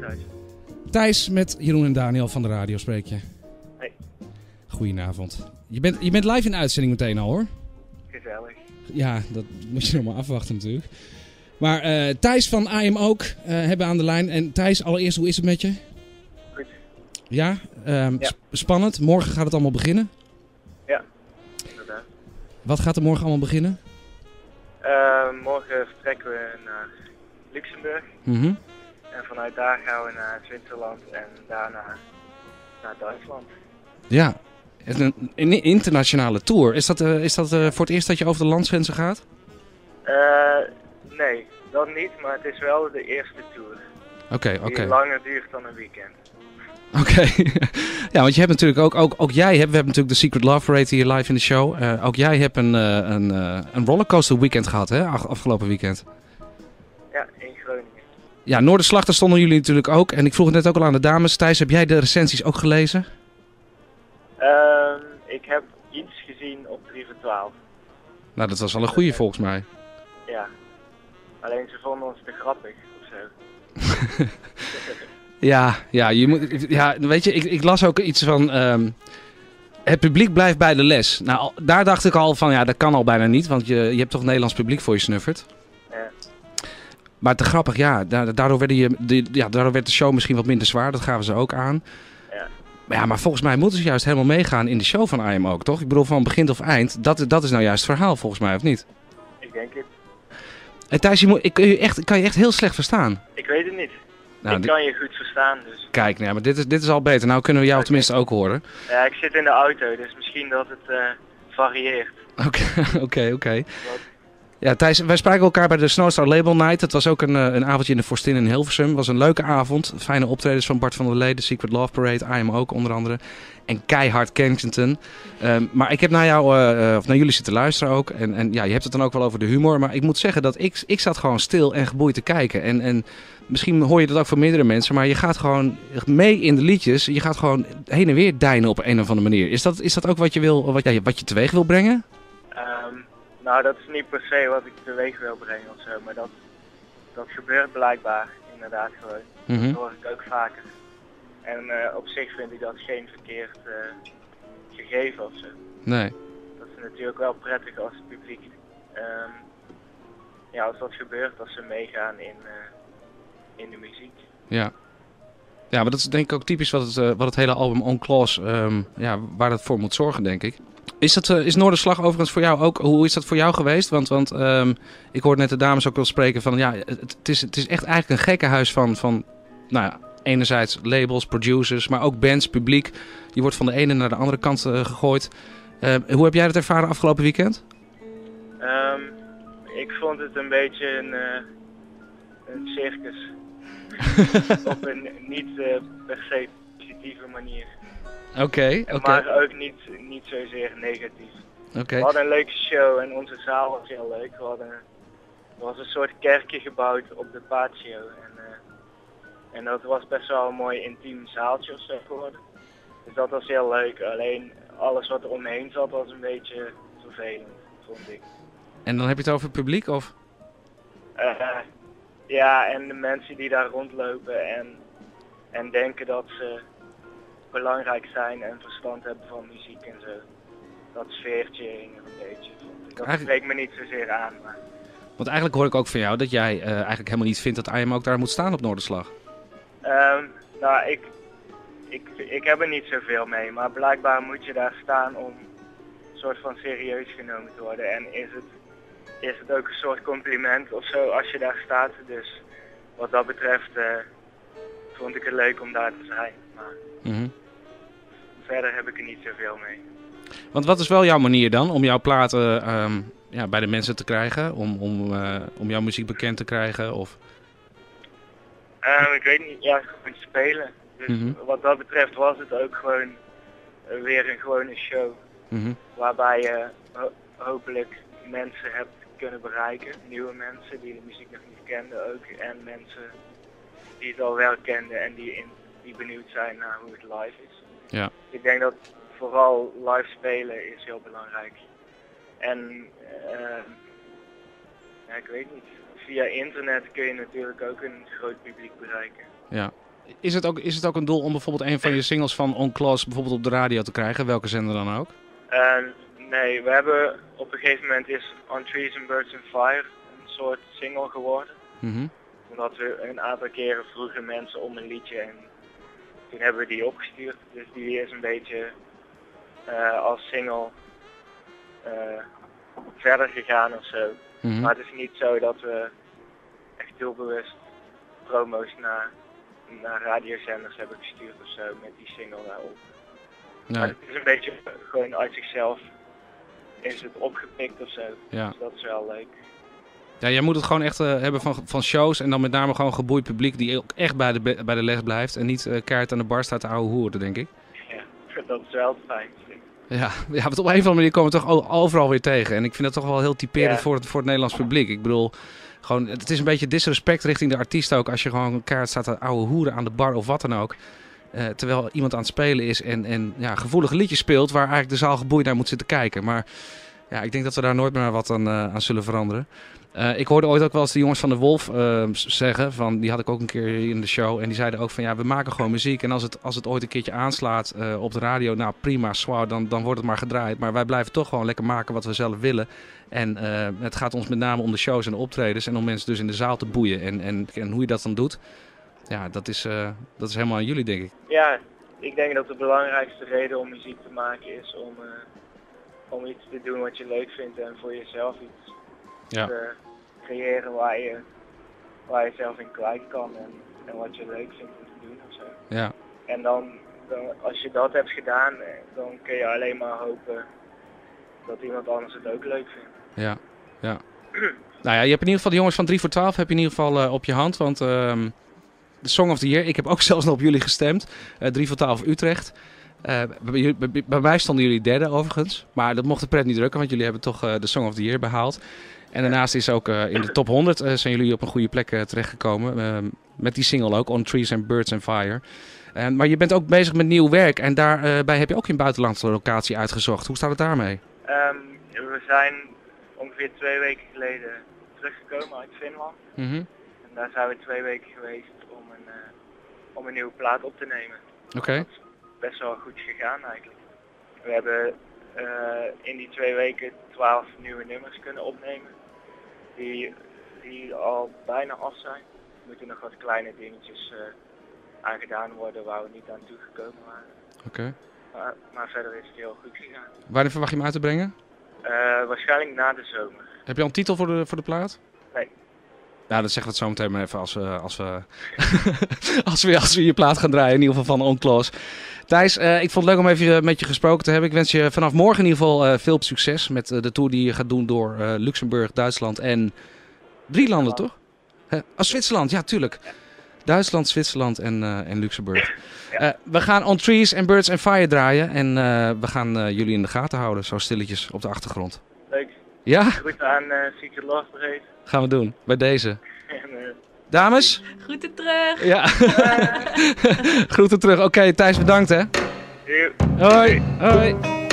Thijs. Thijs met Jeroen en Daniel van de radio spreek je. Hey. Goedenavond. Je bent, je bent live in de uitzending meteen al hoor. Gezellig. Ja, dat moet je nog maar afwachten natuurlijk. Maar eh, Thijs van AM ook eh, hebben aan de lijn. En Thijs, allereerst, hoe is het met je? Goed. Ja, ehm, Ja. sp- spannend. Morgen gaat het allemaal beginnen. Inderdaad. Wat gaat er morgen allemaal beginnen? Eh, morgen vertrekken we naar Luxemburg. Mhm. En vanuit daar gaan we naar Zwitserland en daarna naar Duitsland. Ja, een, een internationale tour. Is dat, eh, is dat eh, voor het eerst dat je over de landsgrenzen gaat? Eh, nee, dat niet, maar het is wel de eerste tour. Oké, oké. langer duurt dan een weekend. Oké. ja, want je hebt natuurlijk ook, ook, ook jij hebt, we hebben natuurlijk de Secret Love Parade hier live in de show. Ook jij hebt een, een, een rollercoaster weekend gehad, hè? Afgelopen weekend. Ja, daar stonden jullie natuurlijk ook. En ik vroeg het net ook al aan de dames. Thijs, heb jij de recensies ook gelezen? Ehm, ik heb iets gezien op 3 voor 12. Nou, dat was wel een goede volgens mij. Ja. Alleen ze vonden ons te grappig of zo. Ja, ja, je moet, ja weet je, ik, ik las ook iets van... ehm, het publiek blijft bij de les. Nou, daar dacht ik al van, ja, dat kan al bijna niet. Want je, je hebt toch Nederlands publiek voor je snuffert. Maar te grappig, ja. da- Daardoor, werden je, de, ja, daardoor werd de show misschien wat minder zwaar. Dat gaven ze ook aan. Ja. Maar ja, maar volgens mij moeten ze juist helemaal meegaan in de show van IM ook, toch? Ik bedoel, van begin tot eind. Dat, dat is nou juist het verhaal, volgens mij, of niet? Ik denk het. En Thijs, je moet, ik, kan je echt, kan je echt heel slecht verstaan. Ik weet het niet. Nou, ik kan je goed verstaan, dus. Kijk, nou maar dit is, dit is al beter. Nou kunnen we jou tenminste ook horen. Ja, ik zit in de auto, dus misschien dat het eh, varieert. Oké, oké, oké. Ja, Thijs, wij spraken elkaar bij de Snowstar Label Night. Het was ook een, eh, een avondje in de Forstin in Hilversum. Het was een leuke avond. Fijne optredens van Bart van der Lee, de Secret Love Parade, I Am ook onder andere. En keihard Kensington. Ehm, maar ik heb naar jou, eh, eh, of naar jullie zitten luisteren ook. En, en ja, je hebt het dan ook wel over de humor. Maar ik moet zeggen dat ik, ik zat gewoon stil en geboeid te kijken. En, en misschien hoor je dat ook van meerdere mensen. Maar je gaat gewoon mee in de liedjes. Je gaat gewoon heen en weer deinen op een of andere manier. Is dat, is dat ook wat je, wil, wat, ja, wat je teweeg wil brengen? Nou, dat is niet per se wat ik teweeg wil brengen of zo, maar dat, dat gebeurt blijkbaar inderdaad gewoon. Mhm. Dat hoor ik ook vaker. En eh, op zich vind ik dat geen verkeerd eh, gegeven of zo. Nee. Dat is natuurlijk wel prettig als het publiek, ehm, ja, als dat gebeurt, als ze meegaan in, eh, in de muziek. Ja. Ja, maar dat is denk ik ook typisch wat het, wat het hele album On Clause, ehm, ja, waar dat voor moet zorgen, denk ik. Is, dat, eh, is Noorderslag overigens voor jou ook, hoe is dat voor jou geweest? Want, want ehm, ik hoorde net de dames ook wel spreken van, ja, het, het, is, het is echt eigenlijk een gekkenhuis van, van, nou ja, enerzijds labels, producers, maar ook bands, publiek. Je wordt van de ene naar de andere kant eh, gegooid. Eh, hoe heb jij dat ervaren afgelopen weekend? Ehm, ik vond het een beetje een, eh, een circus. Op een niet per se positieve manier. Oké, oké, Maar ook niet, niet zozeer negatief. oké. We hadden een leuke show en onze zaal was heel leuk. We hadden, er was een soort kerkje gebouwd op de patio. En, eh, en dat was best wel een mooi intiem zaaltje of zo geworden. Dus dat was heel leuk. Alleen alles wat er omheen zat was een beetje vervelend, vond ik. En dan heb je het over het publiek of? Eh, ja, en de mensen die daar rondlopen en, en denken dat ze belangrijk zijn en verstand hebben van muziek en zo. Dat sfeertje er een beetje. Vond ik. Dat spreekt me niet zozeer aan. Maar, Want eigenlijk hoor ik ook van jou dat jij eh, eigenlijk helemaal niet vindt dat IM ook daar moet staan op Noorderslag. Ehm, nou, ik, ik, ik heb er niet zoveel mee, maar blijkbaar moet je daar staan om een soort van serieus genomen te worden. En is het, is het ook een soort compliment of zo als je daar staat. Dus wat dat betreft eh, vond ik het leuk om daar te zijn. Maar Mhm. Verder heb ik er niet zoveel mee. Want wat is wel jouw manier dan om jouw platen ehm, ja, bij de mensen te krijgen? Om, om, eh, om jouw muziek bekend te krijgen? Of... Ehm, ik weet niet, ja, gewoon spelen. Dus Mhm. wat dat betreft was het ook gewoon eh, weer een gewone show. Mhm. waarbij je ho- hopelijk mensen hebt kunnen bereiken. Nieuwe mensen die de muziek nog niet kenden ook. En mensen die het al wel kenden en die, in, die benieuwd zijn naar hoe het live is. Ja. Ik denk dat vooral live spelen is heel belangrijk. En eh, ja, ik weet niet. Via internet kun je natuurlijk ook een groot publiek bereiken. Ja. is, het ook, is het ook een doel om bijvoorbeeld een van je singles van On Close bijvoorbeeld op de radio te krijgen? Welke zender dan ook? Uh, nee, we hebben op een gegeven moment is On Trees and Birds and Fire een soort single geworden. Mhm. Omdat we een aantal keren vroegen mensen om een liedje en toen hebben we die opgestuurd. Dus die is een beetje eh, als single eh, verder gegaan of zo. Mhm. Maar het is niet zo dat we echt heel bewust promo's naar, naar radiozenders hebben gestuurd of zo met die single daarop. Maar Nee, het is een beetje gewoon uit zichzelf is het opgepikt of zo. ja. Dus dat is wel leuk. Ja, jij moet het gewoon echt eh, hebben van, van shows en dan met name gewoon geboeid publiek die ook echt bij de, bij de les blijft en niet eh kaart aan de bar staat te ouwe hoeren, denk ik. Ja, dat is wel fijnste. Ja, ja, want op een of andere manier komen we toch overal weer tegen. En ik vind dat toch wel heel typerend Ja. voor, het, voor het Nederlands publiek. Ik bedoel, gewoon, het is een beetje disrespect richting de artiest ook. Als je gewoon een kaart staat aan ouwe hoeren aan de bar of wat dan ook. Eh, terwijl iemand aan het spelen is en, en ja, gevoelige liedjes speelt waar eigenlijk de zaal geboeid naar moet zitten kijken. Maar ja, ik denk dat we daar nooit meer wat aan, eh, aan zullen veranderen. Eh, ik hoorde ooit ook wel eens de jongens van de Wolf eh, zeggen, van, die had ik ook een keer in de show. En die zeiden ook van ja, we maken gewoon muziek. En als het, als het ooit een keertje aanslaat op de radio, nou prima, zwaar, dan, dan wordt het maar gedraaid. Maar wij blijven toch gewoon lekker maken wat we zelf willen. En het gaat ons met name om de shows en de optredens en om mensen dus in de zaal te boeien. En, en, en hoe je dat dan doet, ja, dat is, dat is helemaal aan jullie, denk ik. Ja, ik denk dat de belangrijkste reden om muziek te maken is om, om iets te doen wat je leuk vindt en voor jezelf iets Ja. te creëren waar je, waar je zelf in kwijt kan en, en wat je leuk vindt om te doen of zo. Ja, En dan, dan, als je dat hebt gedaan, eh, dan kun je alleen maar hopen dat iemand anders het ook leuk vindt. ja, ja. Nou ja, je hebt in ieder geval de jongens van 3 voor 12 heb je in ieder geval eh, op je hand. Want ehm, de Song of the Year, ik heb ook zelfs nog op jullie gestemd. Eh 3 voor 12 Utrecht. Eh, bij, bij- bij mij stonden jullie derde overigens. Maar dat mocht de pret niet drukken, want jullie hebben toch eh, de Song of the Year behaald. En daarnaast is ook eh, in de top 100 eh, zijn jullie op een goede plek terechtgekomen. met die single ook, On Trees and Birds and Fire. Maar je bent ook bezig met nieuw werk en daarbij heb je ook een buitenlandse locatie uitgezocht. Hoe staat het daarmee? Ehm, we zijn ongeveer twee weken geleden teruggekomen uit Finland. Mhm. En daar zijn we twee weken geweest om een, om een nieuwe plaat op te nemen. Oké. Best wel goed gegaan eigenlijk. We hebben eh, in die twee weken twaalf nieuwe nummers kunnen opnemen. Die, die al bijna af zijn. Er moeten nog wat kleine dingetjes eh aangedaan worden waar we niet aan toegekomen waren. Oké. Maar, maar verder is het heel goed gegaan. Wanneer verwacht je hem uit te brengen? Eh, waarschijnlijk na de zomer. Heb je al een titel voor de, voor de plaat? Nee. Nou, dat zeggen we het zo meteen maar even als we, als we, als we, als we je plaat gaan draaien. In ieder geval van Onclose. Thijs, eh, ik vond het leuk om even eh, met je gesproken te hebben. Ik wens je vanaf morgen in ieder geval eh, veel succes met de tour die je gaat doen door Luxemburg, Duitsland en drie landen, toch? Hè? Oh, Zwitserland, ja, tuurlijk. Duitsland, Zwitserland en, en Luxemburg. We gaan On Trees and Birds and Fire draaien. En we gaan jullie in de gaten houden, zo stilletjes op de achtergrond. Leuk. Ja, Goed aan eh Secret Love Parade. gaan we doen. Bij deze. En, Dames? Groeten terug. Ja. Groeten terug. Oké, Thijs, bedankt hè. Hoi. Hoi.